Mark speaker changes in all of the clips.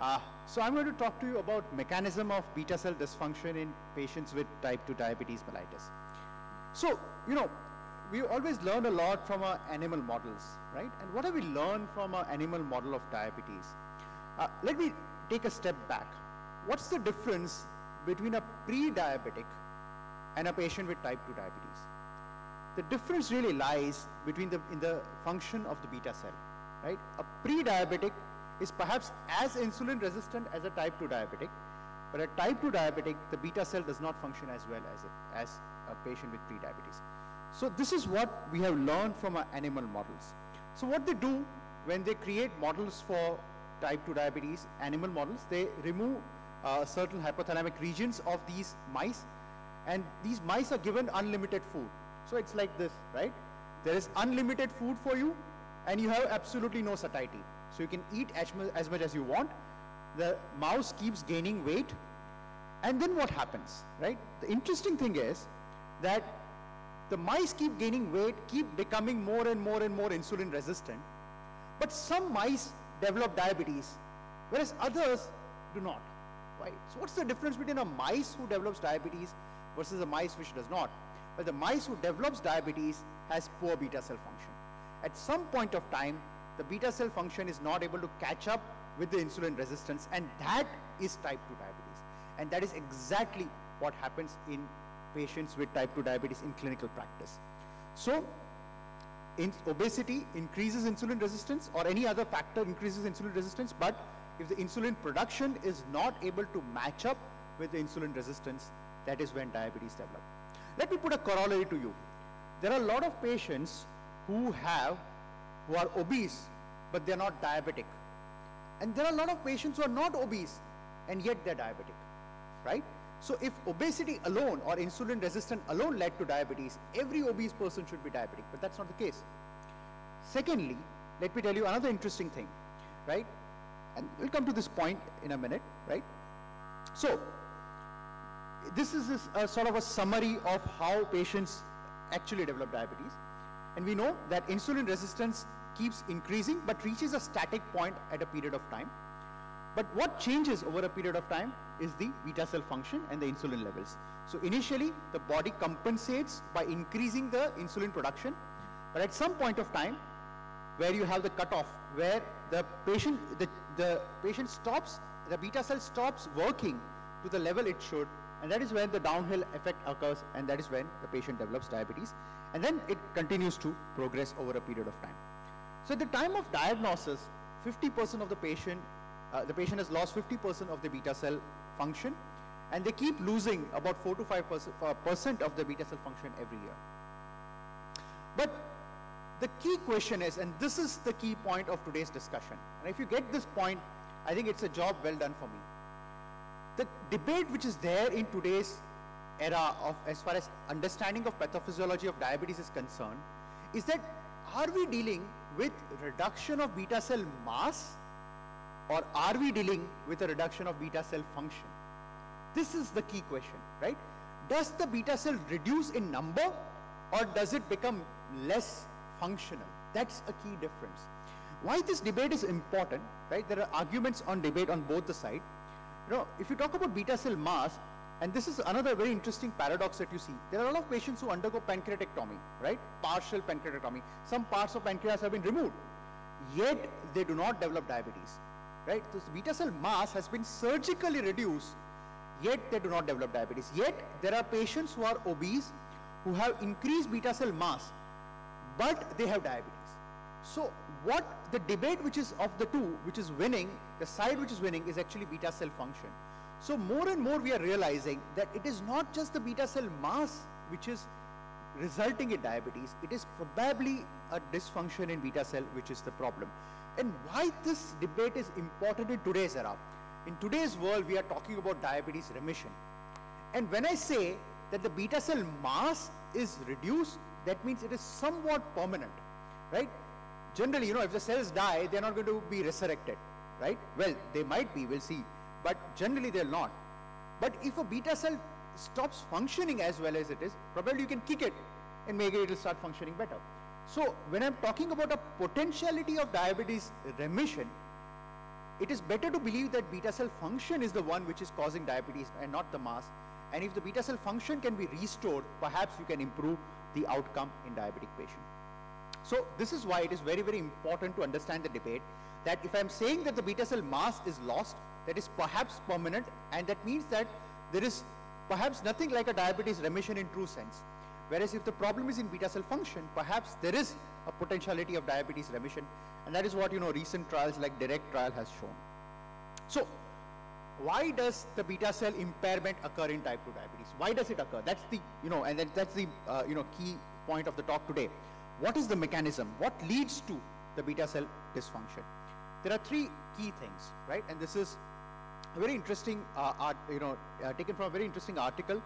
Speaker 1: Uh, so I'm going to talk to you about mechanism of beta cell dysfunction in patients with type 2 diabetes mellitus. So, you know, we always learn a lot from our animal models, right? And what have we learned from our animal model of diabetes? Uh, let me take a step back. What's the difference between a pre-diabetic and a patient with type 2 diabetes? The difference really lies between the, in the function of the beta cell, right? A pre-diabetic is perhaps as insulin resistant as a type 2 diabetic, but a type 2 diabetic, the beta cell does not function as well as a, as a patient with pre-diabetes. So this is what we have learned from our animal models. So what they do when they create models for type 2 diabetes, animal models, they remove uh, certain hypothalamic regions of these mice and these mice are given unlimited food. So it's like this, right? There is unlimited food for you and you have absolutely no satiety. So you can eat as much, as much as you want. The mouse keeps gaining weight. And then what happens, right? The interesting thing is that the mice keep gaining weight, keep becoming more and more and more insulin resistant. But some mice develop diabetes, whereas others do not. Right? So what's the difference between a mice who develops diabetes versus a mice which does not? Well, the mice who develops diabetes has poor beta cell function. At some point of time, the beta cell function is not able to catch up with the insulin resistance and that is type 2 diabetes. And that is exactly what happens in patients with type 2 diabetes in clinical practice. So, in obesity increases insulin resistance or any other factor increases insulin resistance, but if the insulin production is not able to match up with the insulin resistance, that is when diabetes develops. Let me put a corollary to you. There are a lot of patients who have who are obese, but they're not diabetic. And there are a lot of patients who are not obese, and yet they're diabetic, right? So if obesity alone or insulin resistance alone led to diabetes, every obese person should be diabetic, but that's not the case. Secondly, let me tell you another interesting thing, right? And we'll come to this point in a minute, right? So, this is a sort of a summary of how patients actually develop diabetes. And we know that insulin resistance keeps increasing but reaches a static point at a period of time. But what changes over a period of time is the beta cell function and the insulin levels. So initially, the body compensates by increasing the insulin production. But at some point of time, where you have the cutoff, where the patient, the, the patient stops, the beta cell stops working to the level it should, and that is when the downhill effect occurs, and that is when the patient develops diabetes. And then it continues to progress over a period of time. So at the time of diagnosis, 50% of the patient, uh, the patient has lost 50% of the beta cell function, and they keep losing about 4 to 5% uh, percent of the beta cell function every year. But the key question is, and this is the key point of today's discussion, and if you get this point, I think it's a job well done for me. The debate which is there in today's era of as far as understanding of pathophysiology of diabetes is concerned is that are we dealing with reduction of beta cell mass or are we dealing with a reduction of beta cell function? This is the key question, right? Does the beta cell reduce in number or does it become less functional? That's a key difference. Why this debate is important, right? There are arguments on debate on both the sides. Know, if you talk about beta cell mass, and this is another very interesting paradox that you see. There are a lot of patients who undergo pancreatectomy, right? Partial pancreatectomy. Some parts of pancreas have been removed, yet they do not develop diabetes, right? So beta cell mass has been surgically reduced, yet they do not develop diabetes. Yet there are patients who are obese, who have increased beta cell mass, but they have diabetes. So what the debate which is of the two, which is winning, the side which is winning is actually beta cell function. So more and more we are realizing that it is not just the beta cell mass which is resulting in diabetes, it is probably a dysfunction in beta cell which is the problem. And why this debate is important in today's era? In today's world, we are talking about diabetes remission. And when I say that the beta cell mass is reduced, that means it is somewhat permanent, right? Generally, you know, if the cells die, they're not going to be resurrected, right? Well, they might be, we'll see but generally they're not. But if a beta cell stops functioning as well as it is, probably you can kick it and maybe it will start functioning better. So when I'm talking about a potentiality of diabetes remission, it is better to believe that beta cell function is the one which is causing diabetes and not the mass. And if the beta cell function can be restored, perhaps you can improve the outcome in diabetic patient. So this is why it is very, very important to understand the debate that if I'm saying that the beta cell mass is lost, that is perhaps permanent, and that means that there is perhaps nothing like a diabetes remission in true sense. Whereas if the problem is in beta cell function, perhaps there is a potentiality of diabetes remission, and that is what you know recent trials like DIRECT trial has shown. So why does the beta cell impairment occur in type 2 diabetes? Why does it occur? That's the, you know, and that's the, uh, you know, key point of the talk today. What is the mechanism? What leads to the beta cell dysfunction? There are three key things, right? And this is a very interesting, uh, art, you know, uh, taken from a very interesting article,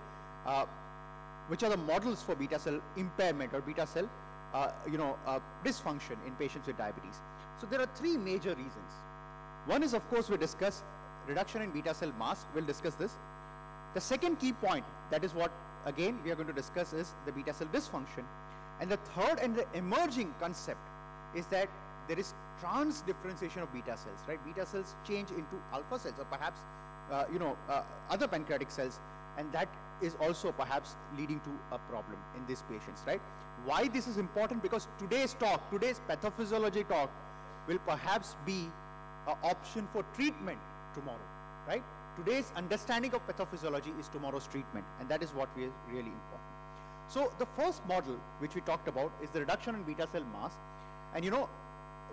Speaker 1: uh, which are the models for beta cell impairment or beta cell, uh, you know, uh, dysfunction in patients with diabetes. So there are three major reasons. One is, of course, we discuss reduction in beta cell mass. We'll discuss this. The second key point, that is what, again, we are going to discuss is the beta cell dysfunction. And the third and the emerging concept is that there is trans differentiation of beta cells, right? Beta cells change into alpha cells or perhaps, uh, you know, uh, other pancreatic cells. And that is also perhaps leading to a problem in these patients, right? Why this is important? Because today's talk, today's pathophysiology talk will perhaps be an option for treatment tomorrow, right? Today's understanding of pathophysiology is tomorrow's treatment, and that is what is really important. So the first model which we talked about is the reduction in beta cell mass. And you know,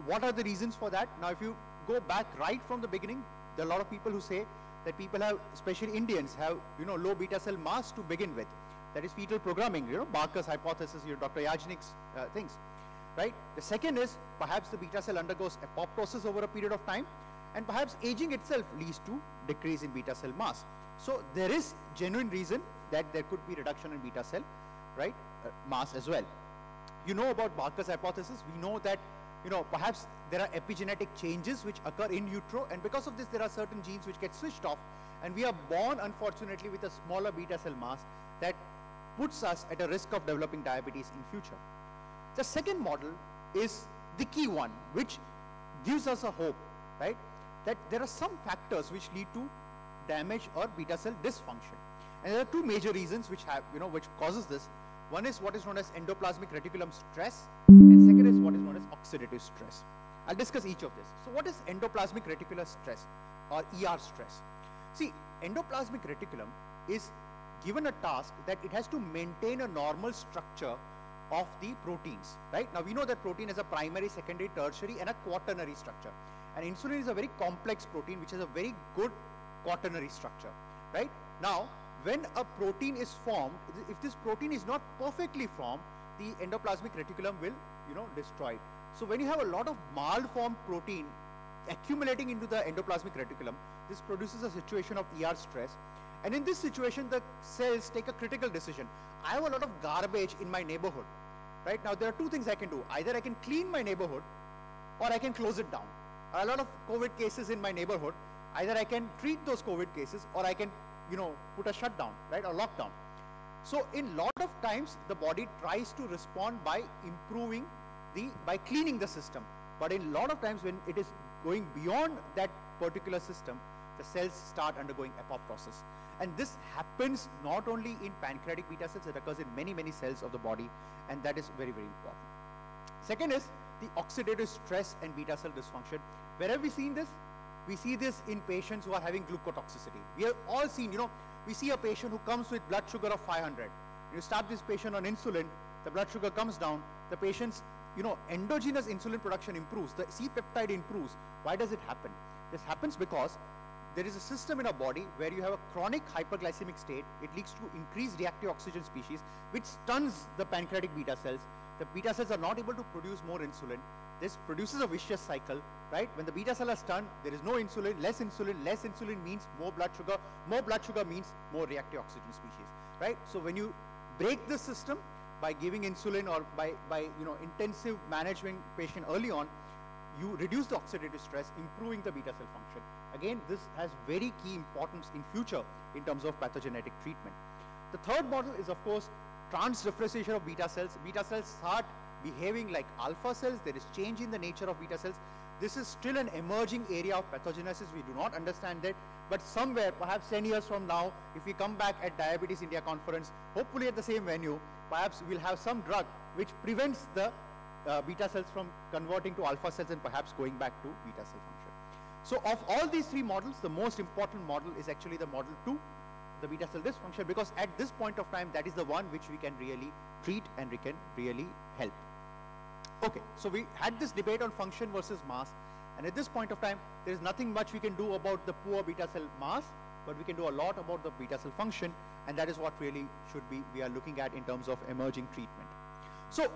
Speaker 1: what are the reasons for that? Now, if you go back right from the beginning, there are a lot of people who say that people have, especially Indians, have, you know, low beta cell mass to begin with. That is fetal programming, you know, Barker's hypothesis, you know, Dr. Yajnik's uh, things, right? The second is perhaps the beta cell undergoes apoptosis over a period of time and perhaps aging itself leads to decrease in beta cell mass. So there is genuine reason that there could be reduction in beta cell, right, uh, mass as well. You know about Barker's hypothesis. We know that, you know, perhaps there are epigenetic changes which occur in utero and because of this there are certain genes which get switched off and we are born unfortunately with a smaller beta cell mass that puts us at a risk of developing diabetes in future. The second model is the key one which gives us a hope, right? that there are some factors which lead to damage or beta cell dysfunction. And there are two major reasons which have, you know, which causes this. One is what is known as endoplasmic reticulum stress, and second is what is known as oxidative stress. I'll discuss each of this. So what is endoplasmic reticular stress or ER stress? See, endoplasmic reticulum is given a task that it has to maintain a normal structure of the proteins, right? Now we know that protein has a primary, secondary, tertiary and a quaternary structure. And insulin is a very complex protein which has a very good quaternary structure, right? Now, when a protein is formed, if this protein is not perfectly formed, the endoplasmic reticulum will, you know, destroy it. So when you have a lot of malformed protein accumulating into the endoplasmic reticulum, this produces a situation of ER stress. And in this situation, the cells take a critical decision. I have a lot of garbage in my neighborhood, right? Now, there are two things I can do. Either I can clean my neighborhood or I can close it down a lot of COVID cases in my neighborhood. Either I can treat those COVID cases or I can, you know, put a shutdown, right, or lockdown. So in lot of times, the body tries to respond by improving the, by cleaning the system. But in lot of times when it is going beyond that particular system, the cells start undergoing apoptosis. And this happens not only in pancreatic beta cells, it occurs in many, many cells of the body. And that is very, very important. Second is the oxidative stress and beta cell dysfunction. Where have we seen this? We see this in patients who are having glucotoxicity. We have all seen, you know, we see a patient who comes with blood sugar of 500. You start this patient on insulin, the blood sugar comes down, the patient's, you know, endogenous insulin production improves, the C-peptide improves. Why does it happen? This happens because there is a system in our body where you have a chronic hyperglycemic state. It leads to increased reactive oxygen species, which stuns the pancreatic beta cells the beta cells are not able to produce more insulin. This produces a vicious cycle, right? When the beta cell is stunned, there is no insulin, less insulin, less insulin means more blood sugar, more blood sugar means more reactive oxygen species, right? So when you break this system by giving insulin or by, by you know, intensive management patient early on, you reduce the oxidative stress, improving the beta cell function. Again, this has very key importance in future in terms of pathogenetic treatment. The third model is, of course, transdifferentiation of beta cells. Beta cells start behaving like alpha cells. There is change in the nature of beta cells. this is still an emerging area of pathogenesis. We do not understand it. But somewhere, perhaps 10 years from now, if we come back at Diabetes India conference, hopefully at the same venue, perhaps we'll have some drug which prevents the uh, beta cells from converting to alpha cells and perhaps going back to beta cell function. So of all these three models, the most important model is actually the model 2, the beta cell dysfunction, because at this point of time, that is the one which we can really treat and we can really help. Okay, so we had this debate on function versus mass, and at this point of time, there is nothing much we can do about the poor beta cell mass, but we can do a lot about the beta cell function, and that is what really should be we are looking at in terms of emerging treatment. So,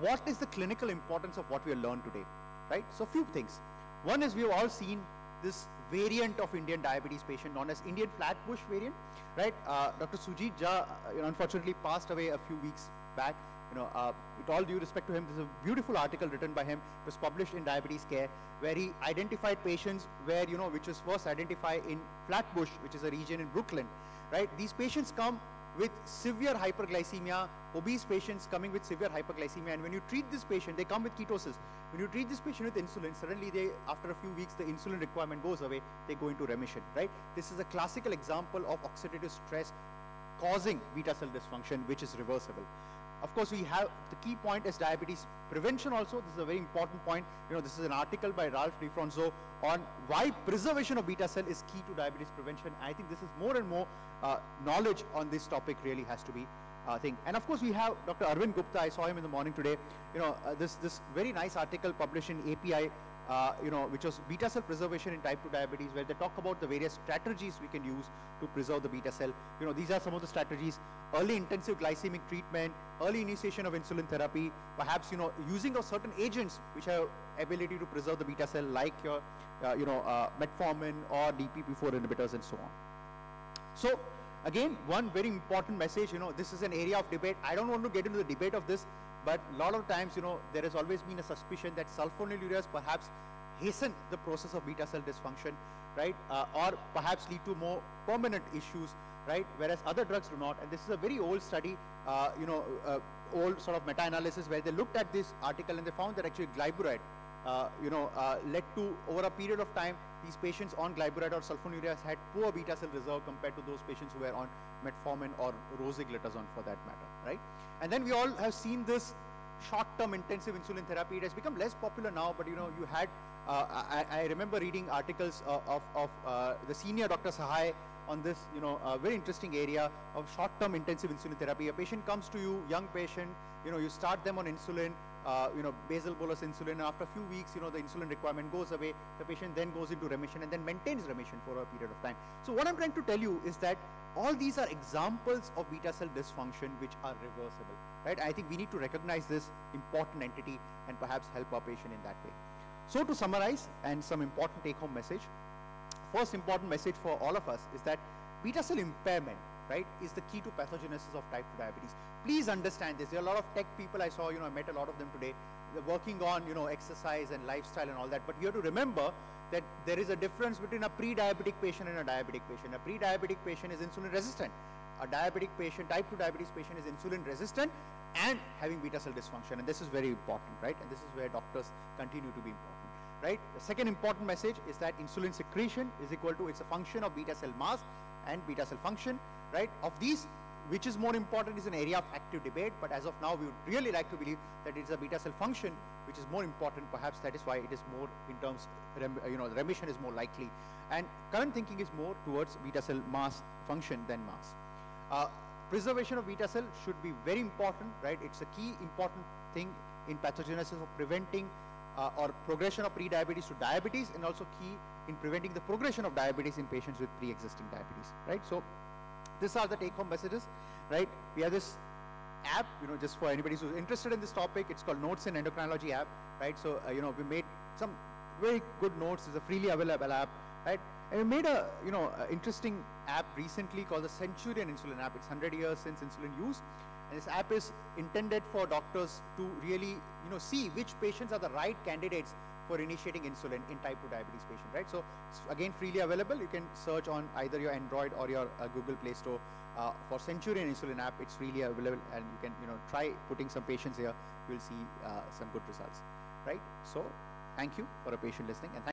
Speaker 1: what is the clinical importance of what we have learned today, right? So, few things. One is we have all seen this variant of Indian diabetes patient known as Indian Flatbush variant, right? Uh, Dr. Sujit Jha, uh, unfortunately passed away a few weeks back you know, uh, with all due respect to him, there's a beautiful article written by him. It was published in Diabetes Care, where he identified patients where, you know, which was first identified in Flatbush, which is a region in Brooklyn, right? These patients come with severe hyperglycemia, obese patients coming with severe hyperglycemia, and when you treat this patient, they come with ketosis. When you treat this patient with insulin, suddenly they, after a few weeks, the insulin requirement goes away, they go into remission, right? This is a classical example of oxidative stress causing beta cell dysfunction, which is reversible. Of course, we have the key point is diabetes prevention also. This is a very important point. You know, this is an article by Ralph DeFronzo on why preservation of beta cell is key to diabetes prevention. I think this is more and more uh, knowledge on this topic really has to be uh, thing. And of course, we have Dr. Arvind Gupta. I saw him in the morning today. You know, uh, this this very nice article published in API uh, you know, which was beta cell preservation in type 2 diabetes, where they talk about the various strategies we can use to preserve the beta cell. You know, these are some of the strategies, early intensive glycemic treatment, early initiation of insulin therapy, perhaps, you know, using of certain agents which have ability to preserve the beta cell, like your, uh, you know, uh, metformin or DPP-4 inhibitors and so on. So, again, one very important message, you know, this is an area of debate. I don't want to get into the debate of this, but a lot of times, you know, there has always been a suspicion that sulfonylureas perhaps hasten the process of beta cell dysfunction, right? Uh, or perhaps lead to more permanent issues, right? Whereas other drugs do not. And this is a very old study, uh, you know, uh, old sort of meta-analysis where they looked at this article and they found that actually glyburide, uh, you know, uh, led to over a period of time, these patients on glyburide or sulfonylureas had poor beta cell reserve compared to those patients who were on metformin or rosiglitazone for that matter, right? And then we all have seen this short-term intensive insulin therapy. It has become less popular now, but you know, you had, uh, I, I, remember reading articles uh, of, of uh, the senior Dr. Sahay on this, you know, very interesting area of short-term intensive insulin therapy. A patient comes to you, young patient, you know, you start them on insulin, uh, you know, basal bolus insulin. After a few weeks, you know, the insulin requirement goes away. The patient then goes into remission and then maintains remission for a period of time. So what I'm trying to tell you is that all these are examples of beta cell dysfunction which are reversible, right? I think we need to recognize this important entity and perhaps help our patient in that way. So to summarize and some important take-home message, first important message for all of us is that beta cell impairment, right, is the key to pathogenesis of type 2 diabetes. Please understand this. There are a lot of tech people I saw, you know, I met a lot of them today. They're working on, you know, exercise and lifestyle and all that. But you have to remember that there is a difference between a pre-diabetic patient and a diabetic patient. A pre-diabetic patient is insulin resistant. A diabetic patient, type 2 diabetes patient is insulin resistant and having beta cell dysfunction. And this is very important, right? And this is where doctors continue to be important, right? The second important message is that insulin secretion is equal to, it's a function of beta cell mass and beta cell function, right? Of these, which is more important is an area of active debate, but as of now, we would really like to believe that it's a beta cell function which is more important. Perhaps that is why it is more in terms, you know, remission is more likely. And current thinking is more towards beta cell mass function than mass. Uh, preservation of beta cell should be very important, right? It's a key important thing in pathogenesis of preventing uh, or progression of pre-diabetes to diabetes and also key in preventing the progression of diabetes in patients with pre-existing diabetes, right? So these are the take-home messages, right? We have this app, you know, just for anybody who's interested in this topic, it's called Notes in Endocrinology app, right? So, uh, you know, we made some very good notes. It's a freely available app, right? And we made a, you know, interesting app recently called the Centurion Insulin app. It's 100 years since insulin use. And this app is intended for doctors to really, you know, see which patients are the right candidates for initiating insulin in type 2 diabetes patient, right? So again, freely available. You can search on either your Android or your uh, Google Play Store uh, for Centurion insulin app. It's freely available, and you can you know try putting some patients here. You'll see uh, some good results, right? So thank you for a patient listening and